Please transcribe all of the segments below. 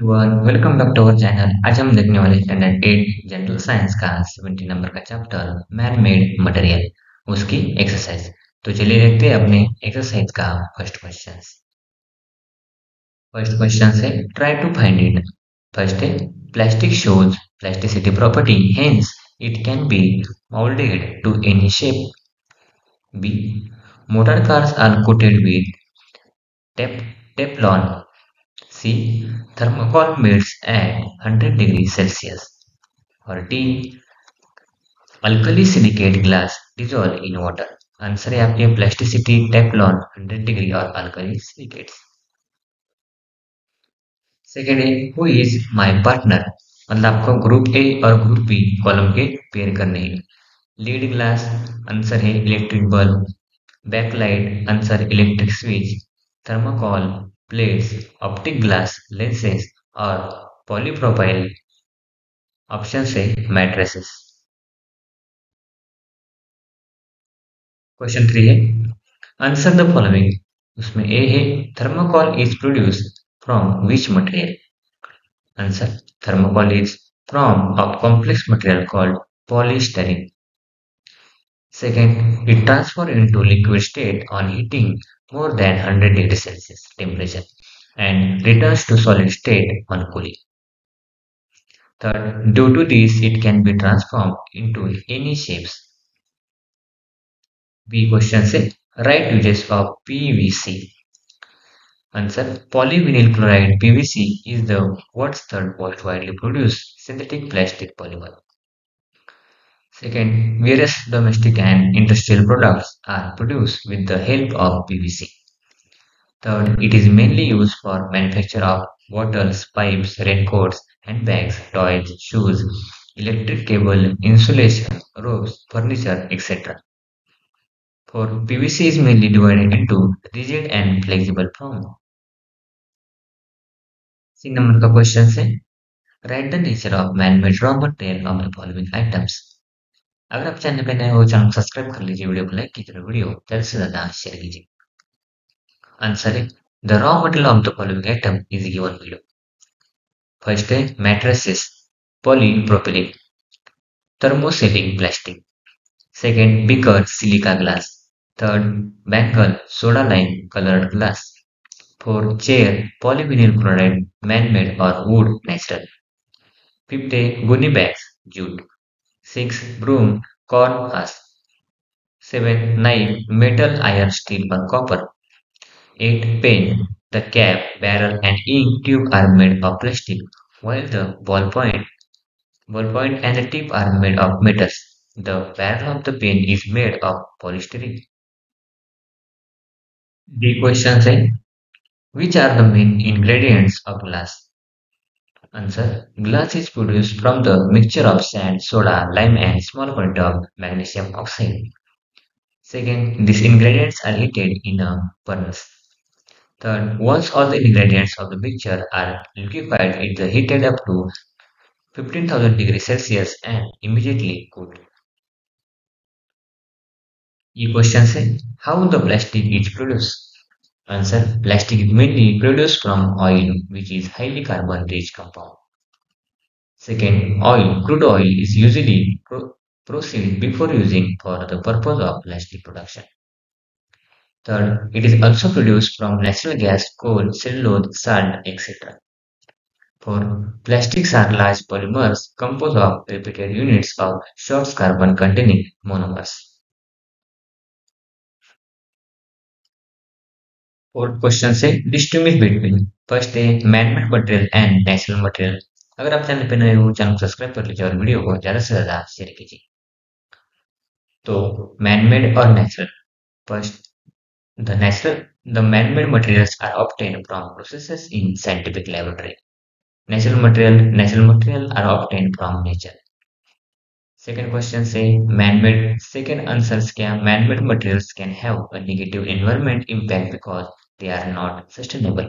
welcome back to our channel. आज हम देखने वाले स्टैंडर्ड एट जनरल साइंस का 70 नंबर का चैप्टर मैन मेड मटेरियल उसकी एक्सरसाइज तो चलिए देखते हैं अपने एक्सरसाइज का फ़र्स्ट क्वेश्चन फ़र्स्ट क्वेश्चन है try to find it first है plastic shows plasticity property hence it can be molded to any shape. B, motor cars are coated with tep teflon. C. Thermocol melts at 100 degrees Celsius. Or D. Alkali silicate glass, dissolve in water. Answer है आपके plasticity Teflon 100 degree और alkali silicates second है who is my partner मतलब आपको group A और group B column के pair करने हैं लीड ग्लास आंसर है electric bulb Bakelite answer electric switch thermocol plates optic glass lenses और पॉलीप्रोपाइल ऑप्शन से मैट्रेसेस क्वेश्चन थ्री है. आंसर द फॉलोइंग उसमें ए है thermocol is produce from which material answer thermocol is from a complex material called polystyrene. Second it transfer into liquid state on heating more than 100 degrees Celsius temperature and returns to solid state on cooling. Third, due to this, it can be transformed into any shapes. B question say, right uses of PVC. Answer, polyvinyl chloride PVC is the world's third most widely produced synthetic plastic polymer. Second, various domestic and industrial products are produced with the help of PVC. Third, it is mainly used for manufacture of bottles, pipes, raincoats, handbags, toys, shoes, electric cable, insulation, ropes, furniture, etc. For PVC is mainly divided into rigid and flexible form. See number question eh? write the nature of man-made rubber material of the following items. अगर आप channel पर नए हो तो channel को subscribe कर लीजिए, video को लाइक कीजिए वीडियो ज़्यादा से ज़्यादा शेयर कीजिए। आंसर है, the raw material of the following item is given below first है, mattresses polypropylene thermosetting plastic second beaker silica glass. Third bangle soda lime coloured glass. Four chair polyvinyl chloride, manmade और wood natural. Fifth है, gunny bag jute. 6. Broom, corn, husk. 7. Knife, metal, iron, steel or copper. 8. Pen, the cap, barrel and ink tube are made of plastic, while the ballpoint, ballpoint and the tip are made of metals. The barrel of the pen is made of polystyrene. The question says, which are the main ingredients of glass? Answer. Glass is produced from the mixture of sand, soda, lime and small quantity of magnesium oxide. Second, these ingredients are heated in a furnace. Third, once all the ingredients of the mixture are liquefied, it is heated up to 15,000 degrees Celsius and immediately cooled. ये question है how the plastic is produce Answer Plastic is mainly produced from oil, which is highly carbon rich compound. Second, oil, crude oil is usually pro proceeded before using for the purpose of plastic production. Third, it is also produced from natural gas, coal, cellulose, salt, etc. Four, plastics are large polymers composed of repeated units of short carbon containing monomers. Fourth question से distinguish between first है manmade material and natural material अगर आप channel पे नए हो, channel को subscribe कर लीजिए और वीडियो को ज़्यादा से ज़्यादा शेयर कीजिए। तो मैनमेड और natural first the natural the manmade materials are obtain from processes in scientific laboratory natural material natural material are obtain from nature Second question saying man-made, second answer scam, man-made materials can have a negative environment impact because they are not sustainable.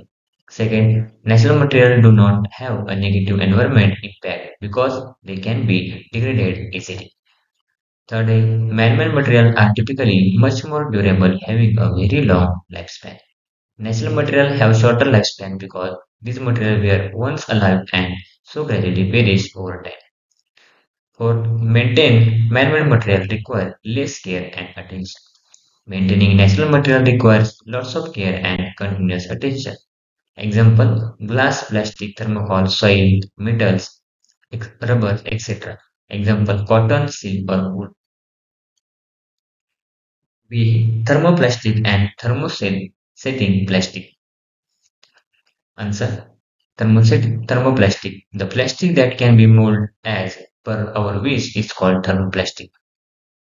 Second, natural materials do not have a negative environment impact because they can be degraded easily. Third, man-made materials are typically much more durable having a very long lifespan. Natural materials have shorter lifespan because these materials were once alive and so gradually perish over time. For maintain man-made materials require less care and attention. Maintaining natural material requires lots of care and continuous attention. Example, glass, plastic, thermocol, soil, metals, rubber, etc. Example, cotton, silk wood. B. Thermoplastic and thermosetting plastic. Answer. Thermoset, thermoplastic. The plastic that can be molded as per our wish is called thermoplastic.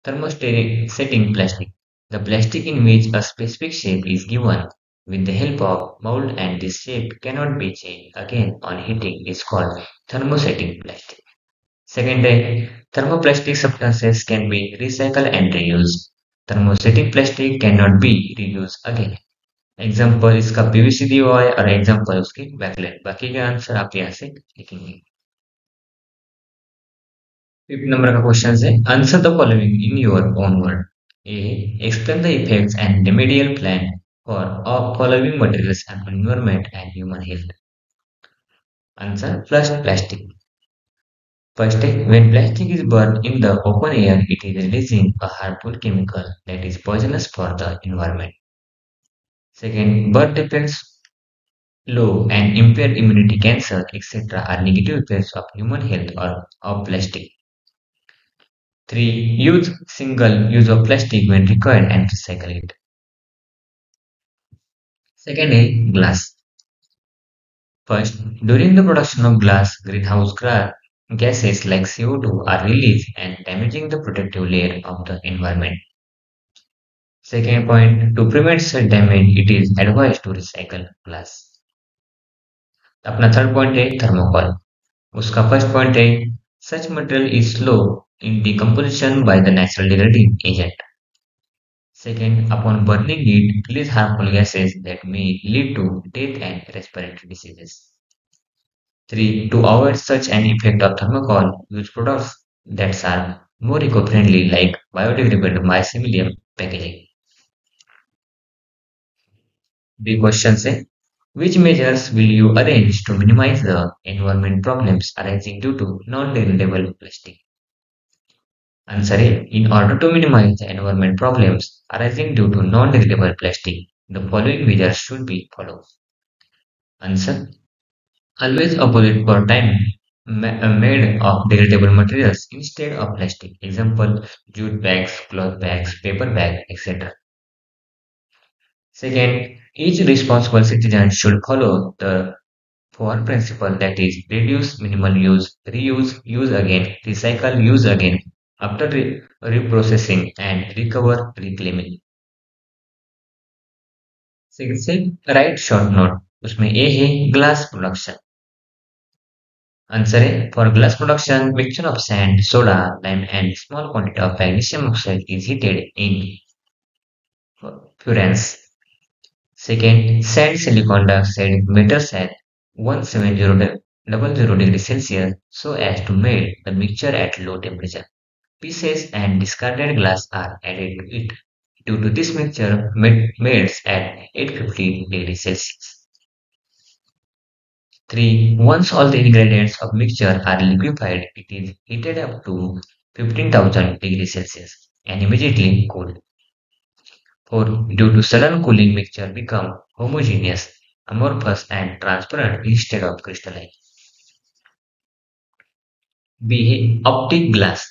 Thermosetting plastic. The plastic in which a specific shape is given with the help of mold and this shape cannot be changed again on heating is called thermosetting plastic. Second type, thermoplastic substances can be recycled and reused. Thermosetting plastic cannot be reused again. Example इसका PVC दिया हुआ है और example उसकी backline बाकी का answer आप यहाँ से लिखेंगे फिफ्थ नंबर का क्वेश्चन है answer the following in your own word a explain the effects and remedial plan for all following materials and environment and human health answer first plastic First, when plastic is burned in the open air, it is releasing a harmful chemical that is poisonous for the environment. Second, birth defects, low and impaired immunity, cancer, etc. are negative effects of human health or of plastic. Three, use single use of plastic when required and recycle it. Second is glass. First, during the production of glass, greenhouse gra- gases like CO2 are released and damaging the protective layer of the environment. Second point, to prevent such damage, it is advised to recycle glass. अपना third point है thermocol उसका first point है such material is slow in decomposition by the natural degrading agent. Second, upon burning it releases harmful gases that may lead to death and respiratory diseases. 3. To avoid such an effect of thermocol, use products that are more eco-friendly like biodegradable mycelium packaging. Big question से which measures will you arrange to minimize the environment problems arising due to non-degradable plastic? Answer A. In order to minimize the environment problems arising due to non-degradable plastic, the following measures should be followed. Answer. Always oppose for time uh, made of degradable materials instead of plastic. Example, jute bags, cloth bags, paper bag, etc. Second, each responsible citizen should follow the four principle that is reduce, minimal use, reuse, use again, recycle, use again, after re reprocessing and recover reclaiming. से right short note उसमें A है glass production answer है for glass production mixture of sand soda lime and small quantity of magnesium oxide is heated in furnace Second, sand silicon dioxide melts at 170 degree Celsius so as to melt the mixture at low temperature. Pieces and discarded glass are added to it. Due to this mixture melts at 850 degrees Celsius. 3. Once all the ingredients of mixture are liquefied, it is heated up to 15,000 degrees Celsius and immediately cooled. 4. Due to sudden cooling, mixture become homogeneous, amorphous and transparent instead of crystalline. B. Optic glass.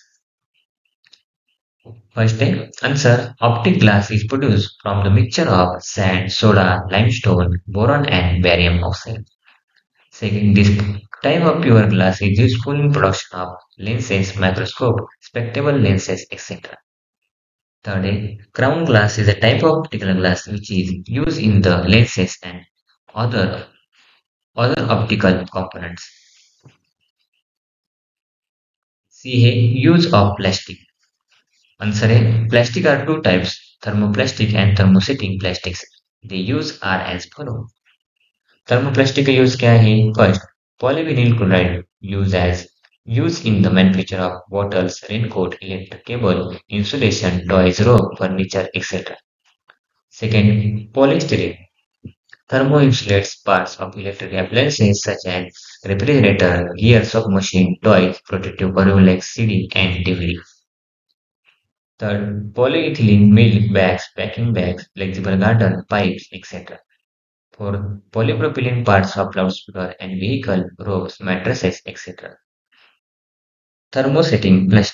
First answer. Optic glass is produced from the mixture of sand, soda, limestone, boron and barium oxide. Second, this type of pure glass is useful in production of lenses, microscope, spectacle lenses, etc. Third, crown glass is a type of optical glass which is used in the lenses and other other optical components. C है use of plastic. Answer है plastic are two types thermoplastic and thermosetting plastics. The use are as follow. Thermoplastic use क्या है? First, polyvinyl chloride used as Used in the manufacture of bottles, raincoat, electric cable, insulation, toys, rope, furniture, etc. Second, polystyrene. Thermoinsulates parts of electric appliances such as refrigerator, gears of machine, toys, protective cover like CD and DVD. Third, polyethylene milk bags, packing bags, flexible garden, pipes, etc. Fourth, polypropylene parts of loudspeaker and vehicle, ropes, mattresses, etc. Thermosetting plus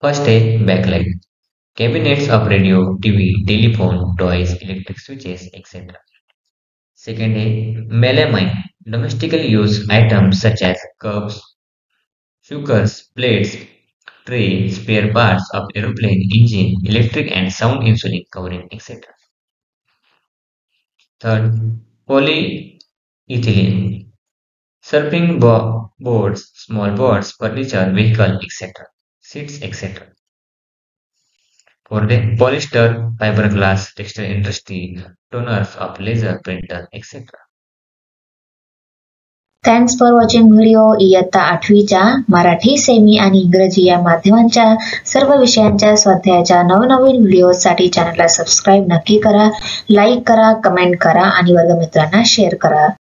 first a backlight. Cabinets of radio, TV, telephone, toys, electric switches, etc. Second a melamine. Domestically used items such as cups, cookers, plates, tray, spare parts of aeroplane engine, electric and sound insulation covering, etc. Third, polyethylene. Surfing bo- boards, small boards, furniture, vehicle, etc. Seats, etc. For the polyester, fiberglass, textile industry, toners of laser printer, etc. Thanks for watching video इयत्ता आठवीच्या Marathi semi आणि इंग्रजी या माध्यमांच्या सर्व विषयांच्या स्वाध्यायाच्या नवनवीन व्हिडिओसाठी चॅनलला सबस्क्राईब नक्की करा लाईक करा कमेंट करा आणि वर्गमित्रांना शेअर करा